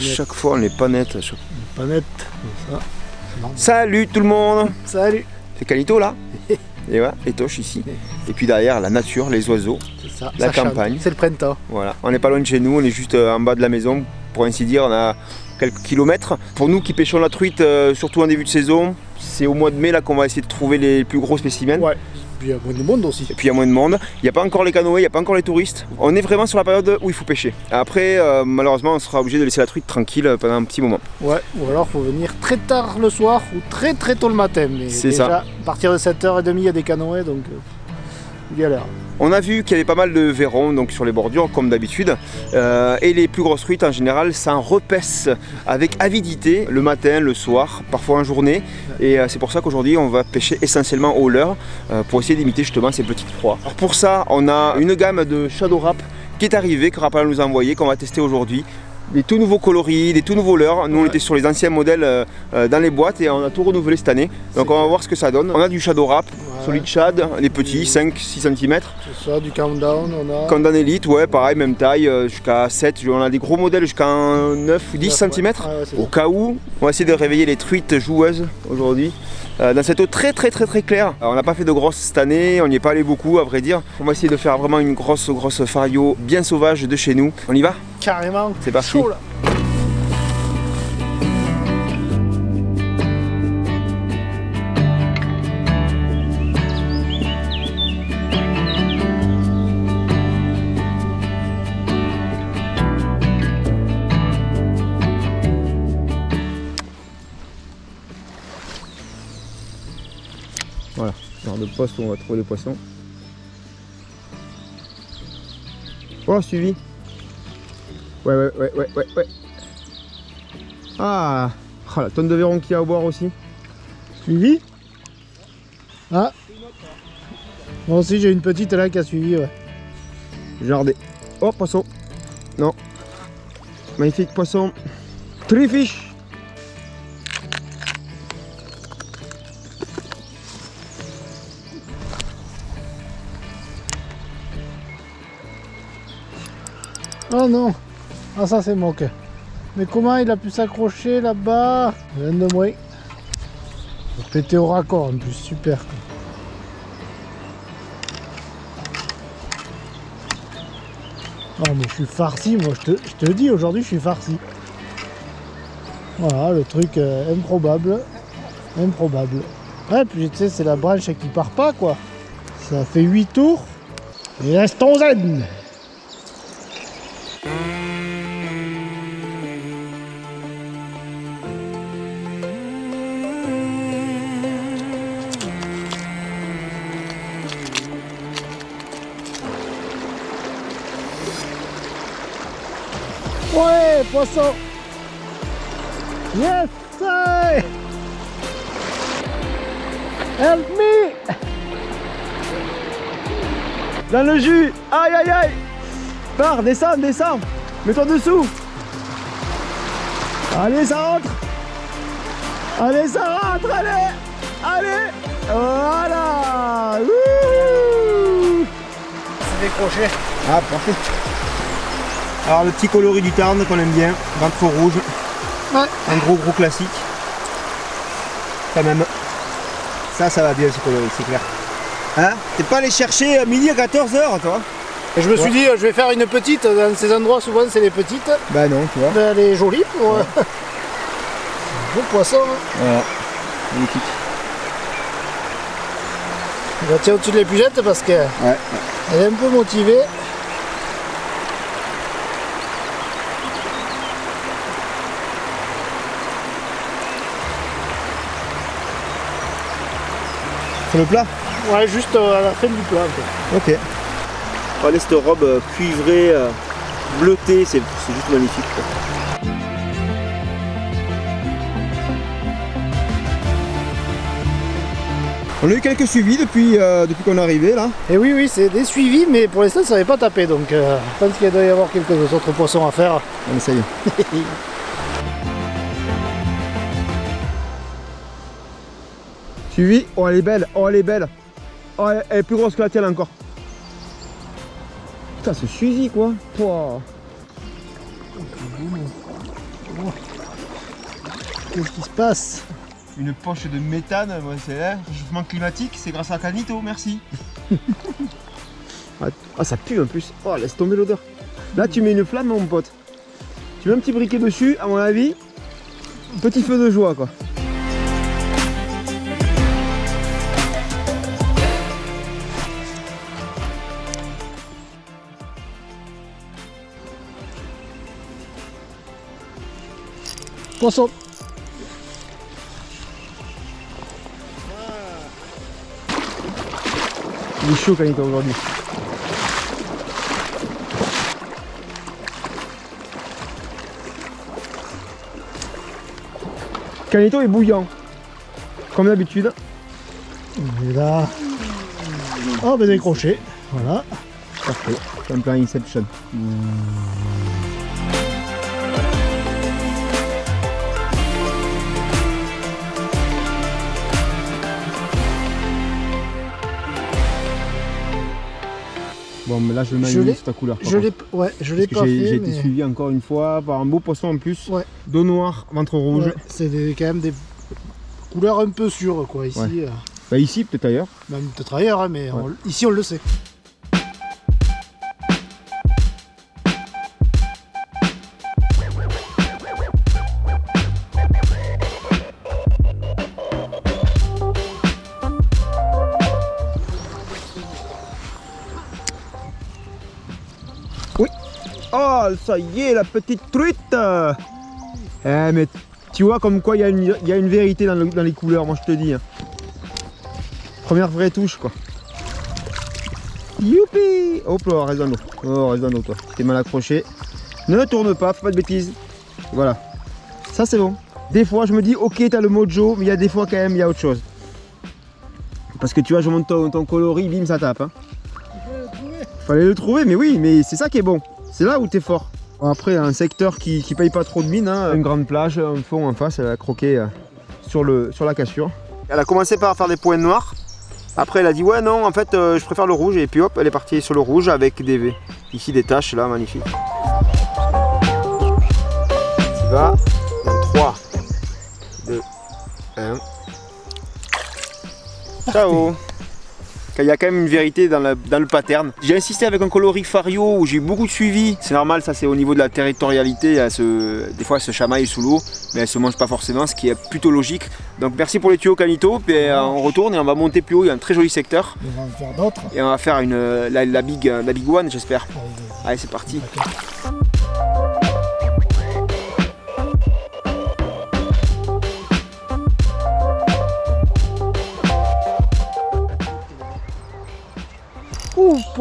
chaque fois, on n'est pas net. chaque- Pas net. Ça. Salut tout le monde Salut. C'est Calito là Et ouais, et Toche ici. Et puis derrière, la nature, les oiseaux. Ça. La ça campagne. C'est le printemps. Voilà, on n'est pas loin de chez nous, on est juste euh, en bas de la maison, pour ainsi dire, on a quelques kilomètres. Pour nous qui pêchons la truite, euh, surtout en début de saison, c'est au mois de mai là qu'on va essayer de trouver les plus gros spécimens. Ouais. Puis il y a moins de monde aussi. Et puis il y a moins de monde, il n'y a pas encore les canoës, il n'y a pas encore les touristes. On est vraiment sur la période où il faut pêcher. Après, euh, malheureusement, on sera obligé de laisser la truite tranquille pendant un petit moment. Ouais. Ou alors faut venir très tard le soir ou très très tôt le matin. C'est ça. À partir de 7h30, il y a des canoës donc. Euh, galère. On a vu qu'il y avait pas mal de verrons donc sur les bordures comme d'habitude Euh, et les plus grosses truites en général ça en repaisse avec avidité le matin, le soir, parfois en journée et euh, c'est pour ça qu'aujourd'hui on va pêcher essentiellement au leurre euh, pour essayer d'imiter justement ces petites proies. Alors pour ça on a une gamme de Shadow Rap qui est arrivée, que Raphaël nous a envoyé, qu'on va tester aujourd'hui. Des tout nouveaux coloris, des tout nouveaux leurres. Nous on était sur les anciens modèles euh, euh, dans les boîtes et on a tout renouvelé cette année. Donc on va voir ce que ça donne. On a du Shadow Rap, Ouais. Solid Shad, les petits, 5-6 cm. C'est ça, du countdown, on a. Condamn Elite, ouais, pareil, même taille, euh, jusqu'à 7. On a des gros modèles jusqu'à 9 ou 10 Ouais, cm. Au cas où, on va essayer de réveiller les truites joueuses aujourd'hui. Euh, dans cette eau très très très très claire. Alors, on n'a pas fait de grosses cette année, on n'y est pas allé beaucoup à vrai dire. On va essayer de faire vraiment une grosse grosse fario bien sauvage de chez nous. On y va? Carrément. C'est parti. Chaud là. De poste où on va trouver le poisson. Oh, suivi. Ouais, ouais, ouais, ouais, ouais, ouais. Ah, oh, la tonne de verron qu'il y a à boire aussi. Suivi Ah Moi aussi j'ai une petite là qui a suivi, ouais. Jardé. Oh, poisson. Non. Magnifique poisson. Trifish. Oh non Ah ça c'est moque. Mais comment il a pu s'accrocher là-bas Rien de moins. Pété au raccord en plus, super. Oh mais je suis farci, moi je te, je dis aujourd'hui je suis farci. Voilà le truc euh, improbable. Improbable. Ouais puis tu sais c'est la branche qui part pas quoi. Ça fait 8 tours. Et restons zen Ouais, poisson Yes sir. Help me Dans le jus. Aïe, aïe, aïe. Pars, descends, descends. Mets-toi dessous. Allez, ça rentre Allez, ça rentre, allez Allez Voilà C'est décroché. Ah, parfait. Alors, le petit coloris du Tarn qu'on aime bien. Ventre faux rouge. Ouais. Un gros, gros classique. Quand même. Ça, ça va bien ce coloris, c'est clair. Hein? T'es pas allé chercher à midi à 14h, toi? Et je me suis dit, euh, je vais faire une petite, dans ces endroits, souvent c'est les petites. Bah non, tu vois. Ben, Elle est jolie pour... euh, Beau poisson. hein. Voilà. Magnifique. Je la tiens au-dessus de l'épuisette parce qu'elle Ouais. est un peu motivée. Sur le plat? Ouais, juste euh, à la fin du plat. en fait. Ok. Regardez cette robe euh, cuivrée, euh, bleutée, c'est juste magnifique. quoi. On a eu quelques suivis depuis, euh, depuis qu'on est arrivé là. Et oui, oui, c'est des suivis, mais pour l'instant ça n'avait pas tapé, donc euh, je pense qu'il doit y avoir quelques autres poissons à faire. On essaye. Suivi. Oh elle est belle, oh elle est belle. Oh elle, elle est plus grosse que la tienne encore. Putain c'est suivi quoi. Pouah. Qu'est-ce qui se passe Une poche de méthane, ouais, c'est hein, réchauffement climatique, c'est grâce à Canito, merci. ah, ah, ça pue en plus. Oh, laisse tomber l'odeur. Là, tu mets une flamme, mon pote. Tu mets un petit briquet dessus, à mon avis, petit feu de joie, quoi. Poisson Il est chaud, Canito, aujourd'hui. Canito est bouillant, comme d'habitude. Et là. Oh, ben décroché. Voilà. Parfait, c'est un plan Inception. Bon, mais là je mets ta couleur. par Je l'ai ouais, je l'ai pas que j'ai fait. été suivi encore une fois par un beau poisson en plus. Ouais. Dos noir, ventre rouge. Ouais, c'est quand même des couleurs un peu sûres quoi ici. Ouais. Bah ici, peut-être ailleurs. même peut-être ailleurs, hein, mais on- ici on le sait. Ça y est, la petite truite Eh, mais tu vois comme quoi il y, a une- il y a une vérité dans, le- dans les couleurs, moi je te dis. hein. Première vraie touche, quoi. Youpi Hop là, reste dans l'eau. Oh, reste dans l'eau, toi. T'es mal accroché. Ne tourne pas, fais pas de bêtises. Voilà. Ça, c'est bon. Des fois, je me dis, ok, t'as le mojo, mais il y a des fois, quand même, il y a autre chose. Parce que tu vois, je monte ton, ton coloris, bim, ça tape. hein. Fallait le trouver, mais oui, mais c'est ça qui est bon. C'est là où t'es fort. Bon, Après, un secteur qui, qui paye pas trop de mine, hein, une grande plage, un fond en face, elle a croqué euh, sur, le, sur la cassure. Elle a commencé par faire des points noirs. Après, elle a dit ouais, non, en fait, euh, je préfère le rouge. Et puis hop, elle est partie sur le rouge avec des V. Ici, des taches, là, magnifique. Tu vas. 3, 2, 1. Ciao il y a quand même une vérité dans, la- dans le pattern. J'ai insisté avec un coloris Fario où j'ai eu beaucoup de suivi. C'est normal, ça c'est au niveau de la territorialité. Elle se- des fois elle se chamaille sous l'eau, mais elle se mange pas forcément, ce qui est plutôt logique. Donc merci pour les tuyaux Canito. Puis euh, on retourne et on va monter plus haut. Il y a un très joli secteur. On va en faire d'autres. Et on va faire une, euh, la, la big, la big one, j'espère. Allez, c'est parti.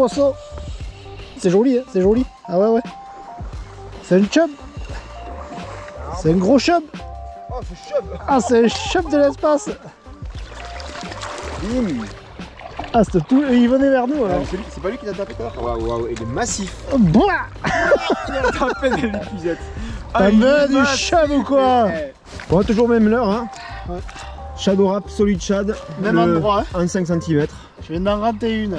Poisson C'est joli, hein, c'est joli. Ah ouais, ouais. C'est un chub. C'est un gros chub. Oh, ce chub Ah, c'est un chub de l'espace. Bim Ah, c'était tout. Il venait vers nous alors. C'est c'est pas lui qui t'a tapé tout à l'heure Waouh, waouh, il est massif. Bouah Il a tapé des l'épuisette. T'as mené du chub ou quoi Bon, toujours même l'heure, hein. Ouais. Shadow Rap Solid Shad. Même le- endroit, hein. En 5 cm. Je viens d'en rater une.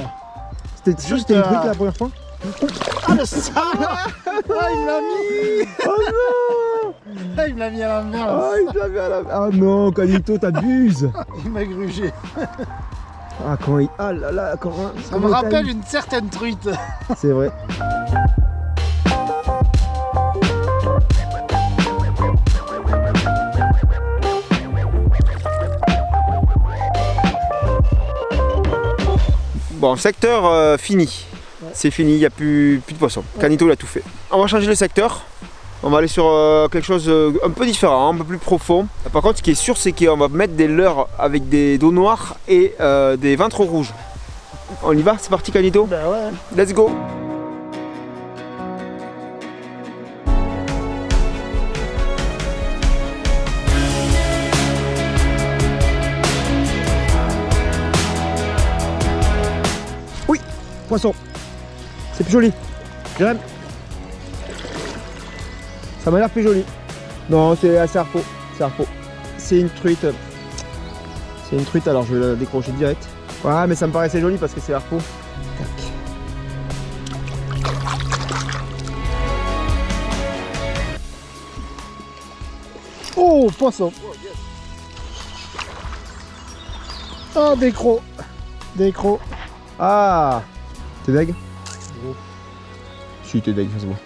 C'était sûr que c'était une truite la première fois Ah, le salaud Ah, il me l'a mis Oh non Ah, il me l'a mis à l'envers. Ah, il l'avait à la... Ah non, Canito, t'abuses Il m'a grugé. Ah, comment il... Ah là là, comment... Ça me rappelle une certaine truite. C'est vrai. Bon, secteur euh, fini. C'est fini, il n'y a plus, plus de poissons. Canito il a tout fait. On va changer le secteur. On va aller sur euh, quelque chose euh, un peu différent, un peu plus profond. Par contre, ce qui est sûr, c'est qu'on va mettre des leurres avec des dos noirs et des ventres rouges. On y va C'est parti, Canito? Ben ouais. Let's go Poisson C'est plus joli J'aime Ça m'a l'air plus joli Non, c'est assez harpeau. C'est harpeau. C'est une truite. C'est une truite, alors je vais la décrocher direct. Ouais, mais ça me paraissait joli parce que c'est. Tac. Oh, poisson. Ah, des crocs. Des crocs. Ah T'es deg Gros. Si, t'es deg, ça se voit.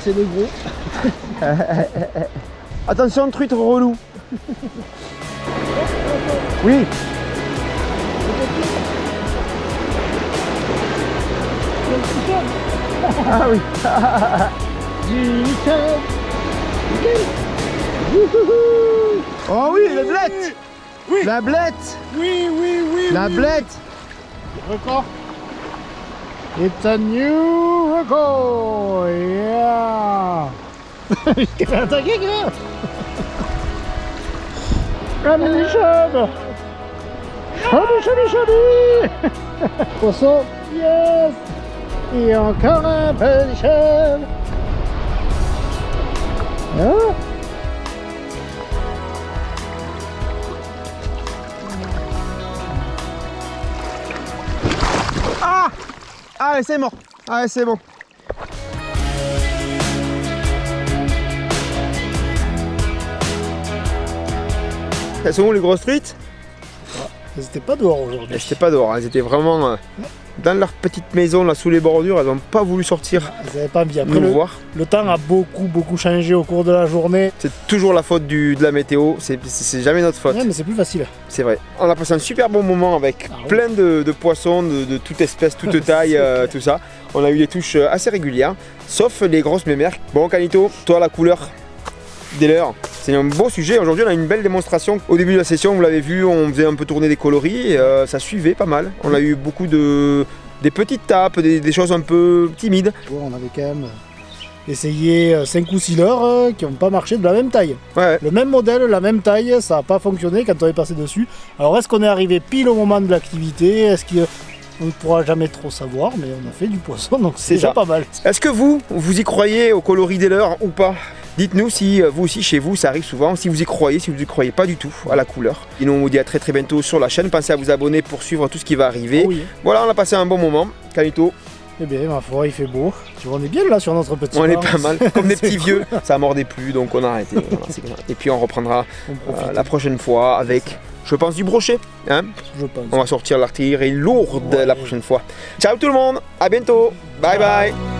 C'est des gros. Attention, truite relou Oui Ah oui Oh oui, la blette Oui. La blette Oui, oui, oui. La oui, blette. Record. It's a new record. Yeah. Il va attaquer, gars. Un mini chum. Chabi, chabi, chabi. Poisson. Yes. Et encore un petit chum. Ah Ah, c'est mort. Ah, c'est bon. Elles sont où les grosses truites Elles étaient pas dehors aujourd'hui. Elles étaient pas dehors, elles étaient vraiment euh, dans leur petite maison là sous les bordures, elles n'ont pas voulu sortir Elles avaient pas envie. Après, nous le, voir. le temps a beaucoup, beaucoup changé au cours de la journée. C'est toujours la faute du, de la météo, c'est jamais notre faute, Ouais, mais c'est plus facile. c'est vrai. On a passé un super bon moment avec Ah oui. plein de, de poissons de, de toute espèce, toute taille, euh, tout ça. On a eu des touches euh, assez régulières, sauf les grosses mémères. Bon Canito, toi la couleur? Des leurs, c'est un beau sujet. Aujourd'hui on a une belle démonstration. Au début de la session, vous l'avez vu, on faisait un peu tourner des coloris, et, euh, ça suivait pas mal. On a eu beaucoup de... des petites tapes, des, des choses un peu timides. On avait quand même euh, essayé 5 ou 6 leurres euh, qui n'ont pas marché de la même taille. Ouais, Le même modèle, la même taille, ça n'a pas fonctionné quand on est passé dessus. Alors est-ce qu'on est arrivé pile au moment de l'activité? Est-ce qu'on ne pourra jamais trop savoir, mais on a fait du poisson, donc C'est c'est déjà ça. pas mal. Est-ce que vous, vous y croyez au coloris des leurs ou pas? Dites-nous si euh, vous aussi chez vous ça arrive souvent, si vous y croyez, si vous y croyez pas du tout à la couleur. Et nous on vous dit à très très bientôt sur la chaîne, pensez à vous abonner pour suivre tout ce qui va arriver. Oui. Voilà, on a passé un bon moment. Calito, Eh bien, ma foi, il fait beau. Tu vois, on est bien là sur notre petit on est pas mal, comme des petits vieux. Ça mordait plus donc on a arrêté. Voilà. Et puis on reprendra On euh, la prochaine fois avec, je pense, du brochet. Hein je pense. on va sortir l'artillerie lourde Ouais. la prochaine fois. Ciao tout le monde, à bientôt, bye bye.